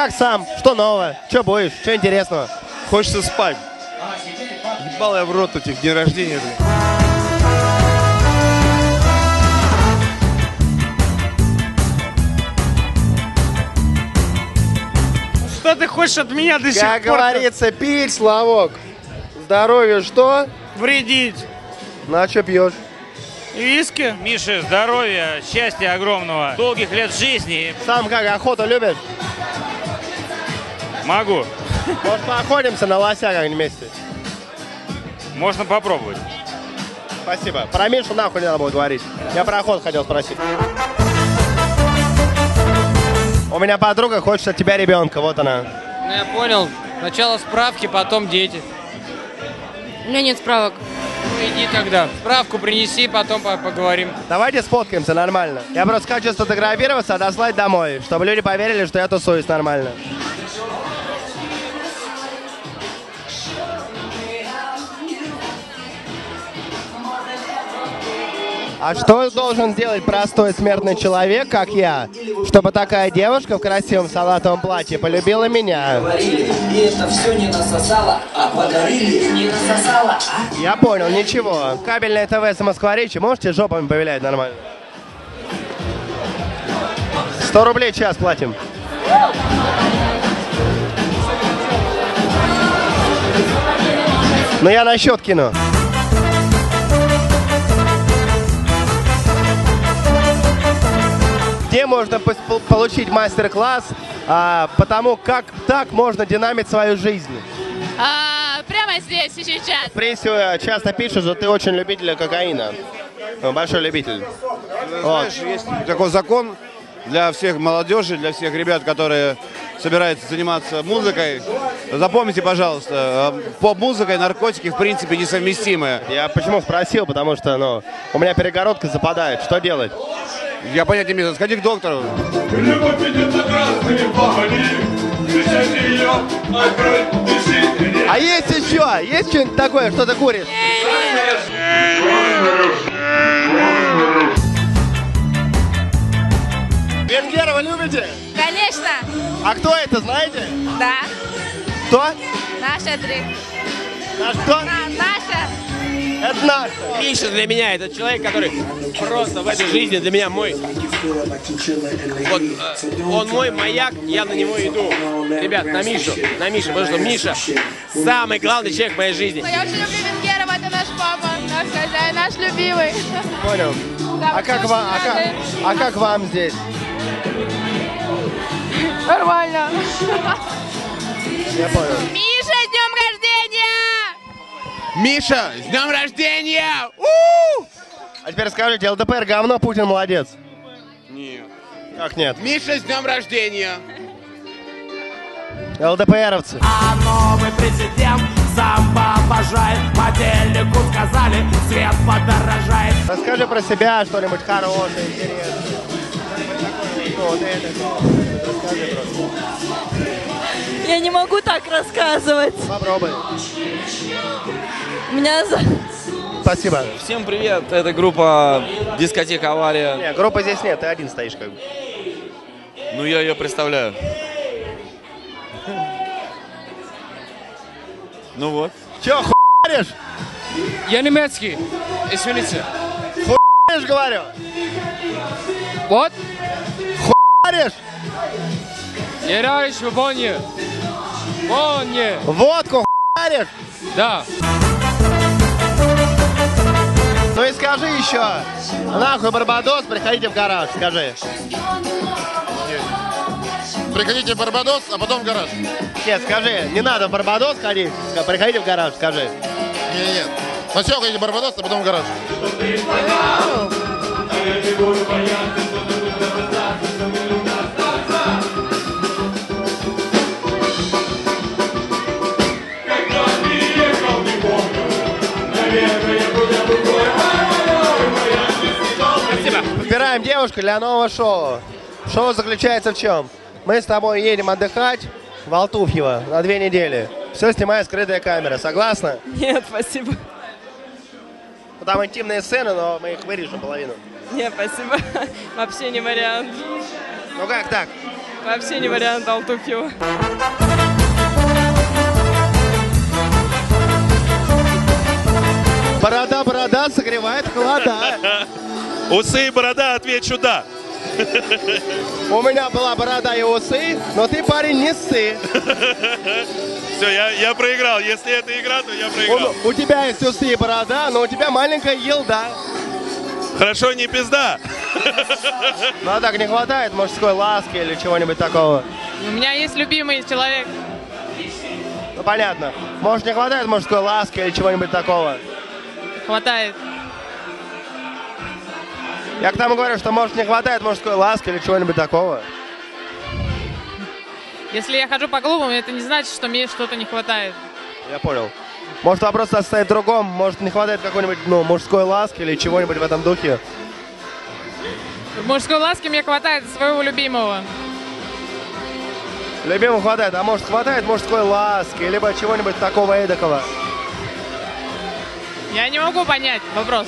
как сам? Что нового? Что будешь? Что интересного? Хочется спать. Ебал я в рот этих дней рождения. блин. Что ты хочешь от меня до сих Как пор? говорится, пить, Славок. Здоровье что? Вредить. На что пьешь? Виски? Мише, здоровья, счастья огромного, долгих лет жизни. Сам как, охоту любишь? Могу. Может, поохотимся на лося как-нибудь вместе? Можно попробовать. Спасибо. Про Мишу нахуй не надо будет говорить. Я про охоту хотел спросить. У меня подруга хочет от тебя ребенка, вот она. Ну, я понял. Сначала справки, потом дети. У меня нет справок. Ну, иди тогда. Справку принеси, потом по- поговорим. Давайте сфоткаемся нормально. Я просто хочу сфотографироваться, отослать домой, чтобы люди поверили, что я тусуюсь нормально. А что должен сделать простой смертный человек, как я, чтобы такая девушка в красивом салатовом платье полюбила меня? Говорили, и это все не насосало, а подарили, не насосало, а? Я понял, ничего. Кабельное ТВ с Москворечи, можете жопами повилять нормально? 100 рублей час платим. Ну я на счет кину. Можно получить мастер-класс а, по тому, как так можно динамить свою жизнь? А, прямо здесь и сейчас. В прессе э, часто пишут, что ты очень любитель кокаина. Ну, Большой любитель. Знаешь, есть такой закон для всех молодежи, для всех ребят, которые собираются заниматься музыкой. Запомните, пожалуйста, э, поп-музыка и наркотики в принципе несовместимы. Я почему спросил, потому что, ну, у меня перегородка западает. Что делать? Я понятия не имею. Сходи к доктору. Любовь идет за красными встречайте ее, открой, ищи, А есть еще? Есть что-нибудь такое, что ты куришь? Венгера любите? Конечно. А кто это, знаете? Да. Кто? Наша три. Наш кто? наша. Это наш. Миша для меня это человек, который просто в этой жизни для меня мой. Вот, э, он мой маяк, я на него иду. Ребят, на Мишу, на Мишу, потому что Миша самый главный человек в моей жизни. Я очень люблю Венгерова, это наш папа, наш хозяин, наш любимый. Понял. А как вам, а как, а как вам здесь? Нормально. Я понял. Миша, с днем рождения! Миша, с днем рождения! А теперь скажите, ЛДПР говно, Путин молодец. Нет. Как нет? Миша, с днем рождения! ЛДПРовцы. А новый президент самбо обожает Модельнику сказали, свет подорожает Расскажи про себя что-нибудь хорошее, интересное. Вот это, расскажи просто. Я не могу так рассказывать. Попробуй. У меня за... Спасибо. Всем привет, это группа Дискотека Авария. Не, группы здесь нет, ты один стоишь как бы. Ну я ее представляю. Ну вот. Че, хуяришь? Я немецкий. Извините. Хуяришь, говорю? Вот. Хуяришь? Я играю в Бонне. Бонне. Водку хуяришь? Да. Ну и скажи еще. Нахуй Барбадос, приходите в гараж, скажи. Приходите в Барбадос, а потом в гараж. Нет, скажи, не надо в Барбадос ходить, приходите в гараж, скажи. Нет, нет. Сначала ходите в Барбадос, а потом в гараж. Девушку для нового шоу. Шоу заключается в чем? Мы с тобой едем отдыхать в Алтуфьево на две недели. Все снимает скрытая камера. Согласна? Нет, спасибо. Ну, Там интимные сцены, но мы их вырежем половину. Нет, спасибо. Вообще не вариант. Ну как так? Вообще не вариант Алтуфьева. Борода, борода согревает холода. Усы и борода, отвечу да. У меня была борода и усы, но ты, парень, не ссы. Все, я, я проиграл. Если это игра, то я проиграл. У, у тебя есть усы и борода, но у тебя маленькая елда. Хорошо, не пизда. Ну а так не хватает мужской ласки или чего-нибудь такого. У меня есть любимый человек. Ну понятно. Может не хватает мужской ласки или чего-нибудь такого. Хватает. Я к тому говорю, что может не хватает мужской ласки или чего-нибудь такого. Если я хожу по клубам, это не значит, что мне что-то не хватает. Я понял. Может вопрос состоит в другом, может не хватает какой-нибудь ну, мужской ласки или чего-нибудь в этом духе. Мужской ласке мне хватает своего любимого. Любимому хватает, а может хватает мужской ласки, либо чего-нибудь такого эдакого. Я не могу понять вопрос.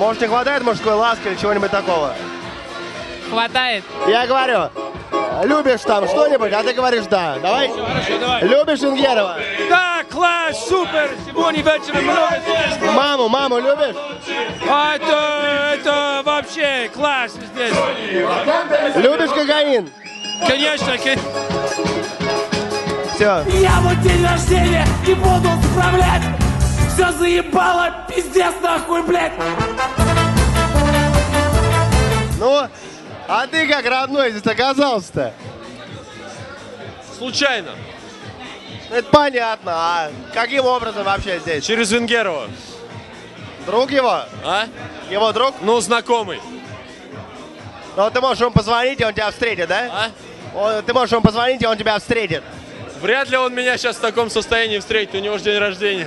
Может не хватает мужской ласки или чего-нибудь такого. Хватает. Я говорю, любишь там что-нибудь, а ты говоришь да. Давай. давай. Любишь Ингерова? Да, класс, супер. Сегодня вечером много здесь. Маму, маму любишь? А это, это вообще класс здесь. Любишь кокаин? Конечно, ки- Все. Я вот день рождения не буду справлять Все заебало, пиздец нахуй, блядь Ну, а ты как родной здесь оказался-то? Случайно. Это понятно, а каким образом вообще здесь? Через Венгерова. Друг его? А? Его друг? Ну, знакомый. Ну, ты можешь ему позвонить, и он тебя встретит, да? А? Он- ты можешь ему позвонить, и он тебя встретит. Вряд ли он меня сейчас в таком состоянии встретит, у него же день рождения.